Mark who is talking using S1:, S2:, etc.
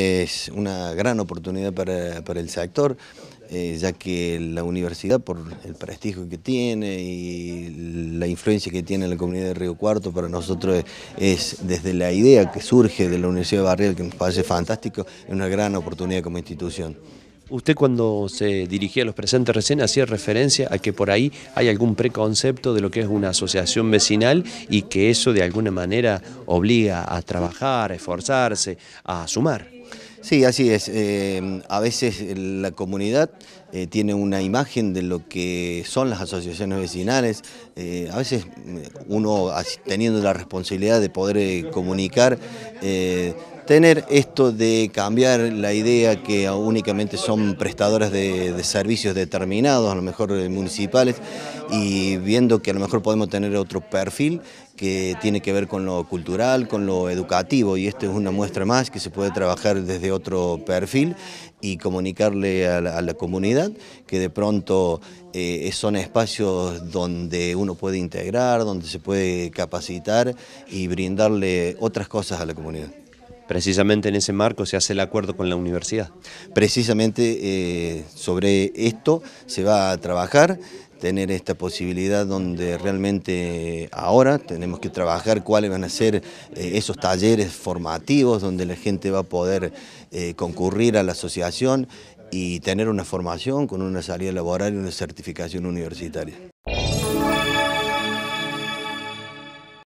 S1: Es una gran oportunidad para, el sector, eh, ya que la universidad, por el prestigio que tiene y la influencia que tiene en la comunidad de Río Cuarto, para nosotros es, desde la idea que surge de la Universidad de Barrial, que nos parece fantástico, es una gran oportunidad como institución.
S2: Usted cuando se dirigía a los presentes recién hacía referencia a que por ahí hay algún preconcepto de lo que es una asociación vecinal y que eso de alguna manera obliga a trabajar, a esforzarse, a sumar.
S1: Sí, así es. Eh, a veces la comunidad eh, tiene una imagen de lo que son las asociaciones vecinales. Eh, a veces uno teniendo la responsabilidad de poder comunicar tener esto de cambiar la idea que únicamente son prestadoras de, servicios determinados, a lo mejor eh, municipales, y viendo que a lo mejor podemos tener otro perfil que tiene que ver con lo cultural, con lo educativo, y esto es una muestra más que se puede trabajar desde otro perfil y comunicarle a la, comunidad que de pronto eh, son espacios donde uno puede integrar, donde se puede capacitar y brindarle otras cosas a la comunidad.
S2: Precisamente en ese marco se hace el acuerdo con la universidad.
S1: Precisamente eh, sobre esto se va a trabajar, tener esta posibilidad donde realmente ahora tenemos que trabajar cuáles van a ser eh, esos talleres formativos donde la gente va a poder eh, concurrir a la asociación y tener una formación con una salida laboral y una certificación universitaria.